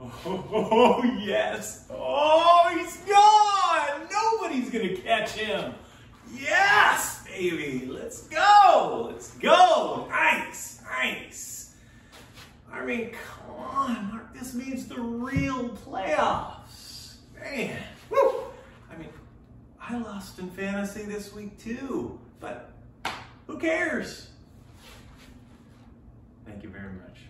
Oh, yes. Oh, he's gone. Nobody's going to catch him. Yes, baby. Let's go. Let's go. Nice, nice. I mean, come on, Mark. This means the real playoffs. Man, woo. I mean, I lost in fantasy this week too, but who cares? Thank you very much.